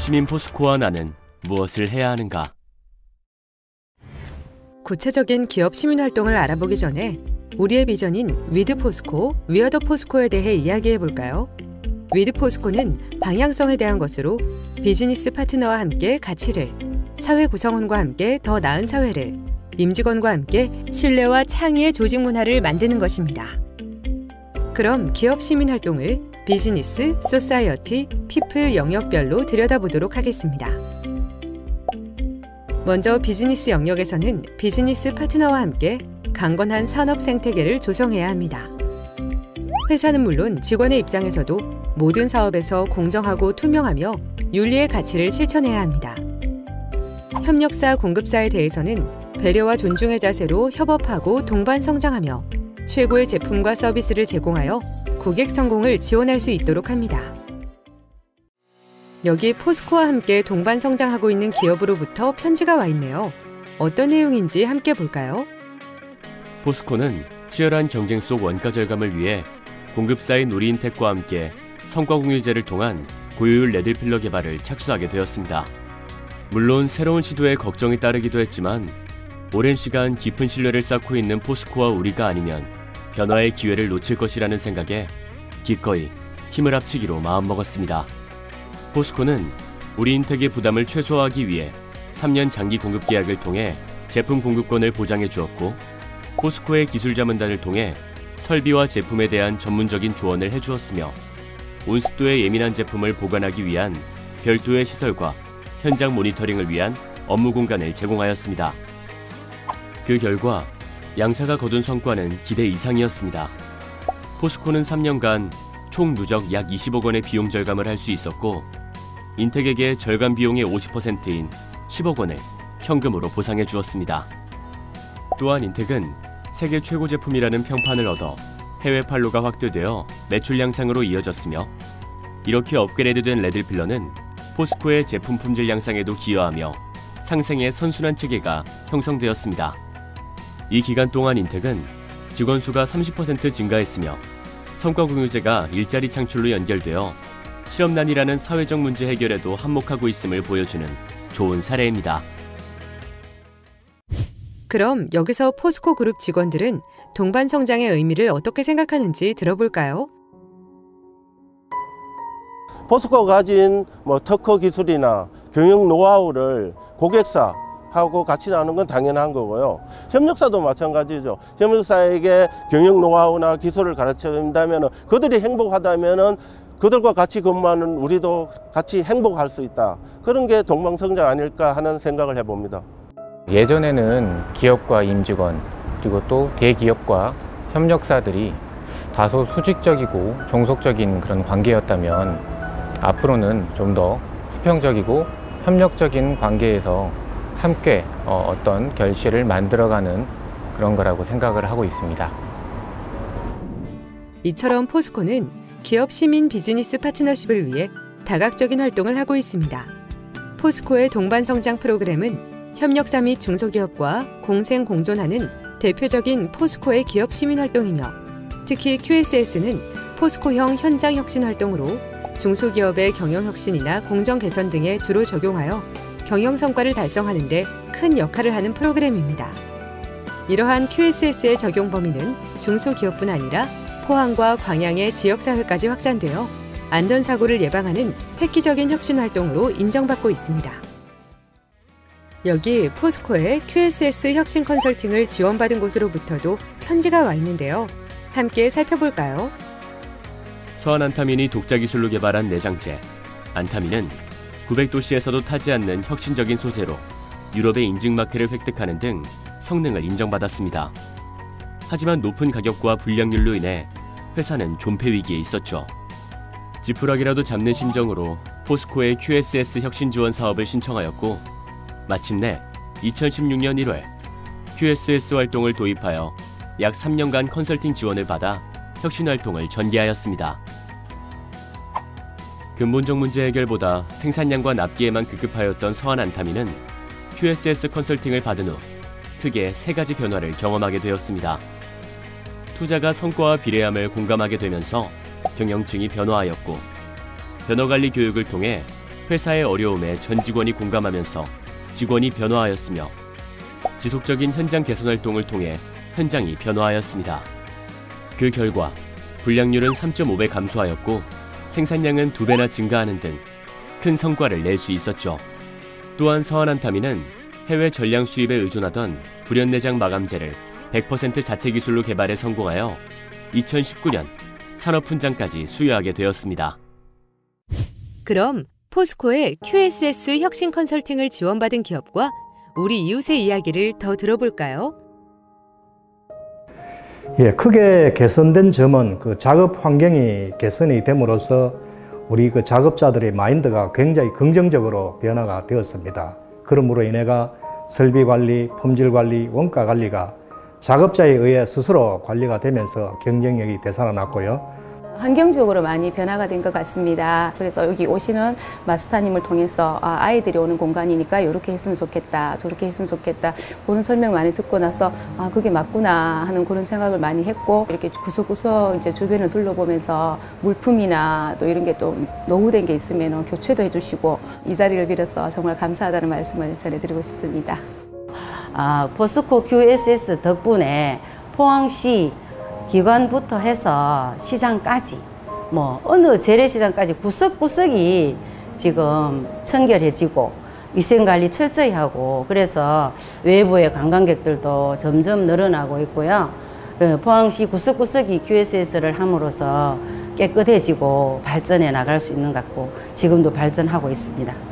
시민 포스코와 나는 무엇을 해야 하는가? 구체적인 기업 시민 활동을 알아보기 전에 우리의 비전인 With POSCO, We're the POSCO에 대해 이야기해 볼까요? With POSCO는 방향성에 대한 것으로 비즈니스 파트너와 함께 가치를, 사회 구성원과 함께 더 나은 사회를, 임직원과 함께 신뢰와 창의의 조직 문화를 만드는 것입니다. 그럼 기업 시민 활동을 비즈니스, society, people 영역별로 들여다보도록 하겠습니다. 먼저 비즈니스 영역에서는 비즈니스 파트너와 함께 강건한 산업 생태계를 조성해야 합니다. 회사는 물론 직원의 입장에서도 모든 사업에서 공정하고 투명하며 윤리의 가치를 실천해야 합니다. 협력사 공급사에 대해서는 배려와 존중의 자세로 협업하고 동반 성장하며 최고의 제품과 서비스를 제공하여 고객 성공을 지원할 수 있도록 합니다. 여기 포스코와 함께 동반 성장하고 있는 기업으로부터 편지가 와 있네요. 어떤 내용인지 함께 볼까요? 포스코는 치열한 경쟁 속 원가 절감을 위해 공급사인 우리인텍과 함께 성과 공유제를 통한 고효율 레드필러 개발을 착수하게 되었습니다. 물론 새로운 시도에 걱정이 따르기도 했지만 오랜 시간 깊은 신뢰를 쌓고 있는 포스코와 우리가 아니면 변화의 기회를 놓칠 것이라는 생각에 기꺼이 힘을 합치기로 마음먹었습니다. 포스코는 우리 인텍의 부담을 최소화하기 위해 3년 장기 공급 계약을 통해 제품 공급권을 보장해 주었고 포스코의 기술 자문단을 통해 설비와 제품에 대한 전문적인 조언을 해주었으며 온습도에 예민한 제품을 보관하기 위한 별도의 시설과 현장 모니터링을 위한 업무 공간을 제공하였습니다. 그 결과 양사가 거둔 성과는 기대 이상이었습니다. 포스코는 3년간 총 누적 약 20억 원의 비용 절감을 할 수 있었고 인텍에게 절감 비용의 50%인 10억 원을 현금으로 보상해 주었습니다. 또한 인텍은 세계 최고 제품이라는 평판을 얻어 해외 판로가 확대되어 매출 향상으로 이어졌으며 이렇게 업그레이드된 레드필러는 포스코의 제품 품질 향상에도 기여하며 상생의 선순환 체계가 형성되었습니다. 이 기간 동안 인텍은 직원 수가 30% 증가했으며 성과 공유제가 일자리 창출로 연결되어 실업난이라는 사회적 문제 해결에도 한몫하고 있음을 보여주는 좋은 사례입니다. 그럼 여기서 포스코 그룹 직원들은 동반 성장의 의미를 어떻게 생각하는지 들어볼까요? 포스코가 가진 뭐 특허 기술이나 경영 노하우를 고객사 하고 같이 나누는 건 당연한 거고요. 협력사도 마찬가지죠. 협력사에게 경영 노하우나 기술을 가르쳐 준다면 그들이 행복하다면 그들과 같이 근무하는 우리도 같이 행복할 수 있다. 그런 게 동방성장 아닐까 하는 생각을 해봅니다. 예전에는 기업과 임직원 그리고 또 대기업과 협력사들이 다소 수직적이고 종속적인 그런 관계였다면 앞으로는 좀 더 수평적이고 협력적인 관계에서 함께 어, 어떤 결실을 만들어가는 그런 거라고 생각을 하고 있습니다. 이처럼 포스코는 기업 시민 비즈니스 파트너십을 위해 다각적인 활동을 하고 있습니다. 포스코의 동반 성장 프로그램은 협력사 및 중소기업과 공생 공존하는 대표적인 포스코의 기업 시민 활동이며 특히 QSS는 포스코형 현장 혁신 활동으로 중소기업의 경영 혁신이나 공정 개선 등에 주로 적용하여 경영 성과를 달성하는 데 큰 역할을 하는 프로그램입니다. 이러한 QSS의 적용 범위는 중소기업뿐 아니라 포항과 광양의 지역사회까지 확산되어 안전사고를 예방하는 획기적인 혁신 활동으로 인정받고 있습니다. 여기 포스코의 QSS 혁신 컨설팅을 지원받은 곳으로부터도 편지가 와 있는데요. 함께 살펴볼까요? 서한 안타민이 독자 기술로 개발한 내장재 안타민은 900도시에서도 타지 않는 혁신적인 소재로 유럽의 인증 마크를 획득하는 등 성능을 인정받았습니다. 하지만 높은 가격과 불량률로 인해 회사는 존폐 위기에 있었죠. 지푸라기라도 잡는 심정으로 포스코의 QSS 혁신 지원 사업을 신청하였고 마침내 2016년 1월 QSS 활동을 도입하여 약 3년간 컨설팅 지원을 받아 혁신 활동을 전개하였습니다. 근본적 문제 해결보다 생산량과 납기에만 급급하였던 서한 안타민은 QSS 컨설팅을 받은 후 크게 세 가지 변화를 경험하게 되었습니다. 투자가 성과와 비례함을 공감하게 되면서 경영층이 변화하였고 변화관리 교육을 통해 회사의 어려움에 전 직원이 공감하면서 직원이 변화하였으며 지속적인 현장 개선 활동을 통해 현장이 변화하였습니다. 그 결과 불량률은 3.5배 감소하였고 생산량은 2배나 증가하는 등 큰 성과를 낼 수 있었죠. 또한 서한안타미는 해외 전량 수입에 의존하던 불연내장 마감제를 100% 자체 기술로 개발에 성공하여 2019년 산업 훈장까지 수여하게 되었습니다. 그럼 포스코의 QSS 혁신 컨설팅을 지원받은 기업과 우리 이웃의 이야기를 더 들어볼까요? 예, 크게 개선된 점은 그 작업 환경이 개선이 됨으로써 우리 그 작업자들의 마인드가 굉장히 긍정적으로 변화가 되었습니다. 그러므로 인해가 설비 관리, 품질 관리, 원가 관리가 작업자에 의해 스스로 관리가 되면서 경쟁력이 되살아났고요. 환경적으로 많이 변화가 된 것 같습니다. 그래서 여기 오시는 마스터님을 통해서 아, 아이들이 오는 공간이니까 이렇게 했으면 좋겠다, 저렇게 했으면 좋겠다 그런 설명 많이 듣고 나서 아 그게 맞구나 하는 그런 생각을 많이 했고 이렇게 구석구석 이제 주변을 둘러보면서 물품이나 또 이런 게 또 노후된 게 있으면 교체도 해주시고 이 자리를 빌어서 정말 감사하다는 말씀을 전해드리고 싶습니다. 아, 포스코 QSS 덕분에 포항시 기관부터 해서 시장까지 뭐 어느 재래시장까지 구석구석이 지금 청결해지고 위생관리 철저히 하고 그래서 외부의 관광객들도 점점 늘어나고 있고요. 그 포항시 구석구석이 QSS를 함으로써 깨끗해지고 발전해 나갈 수 있는 것 같고 지금도 발전하고 있습니다.